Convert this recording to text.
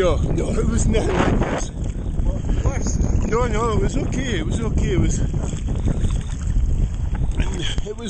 No, no, it was nothing like this. No, no, it was okay, it was okay, it was... It was...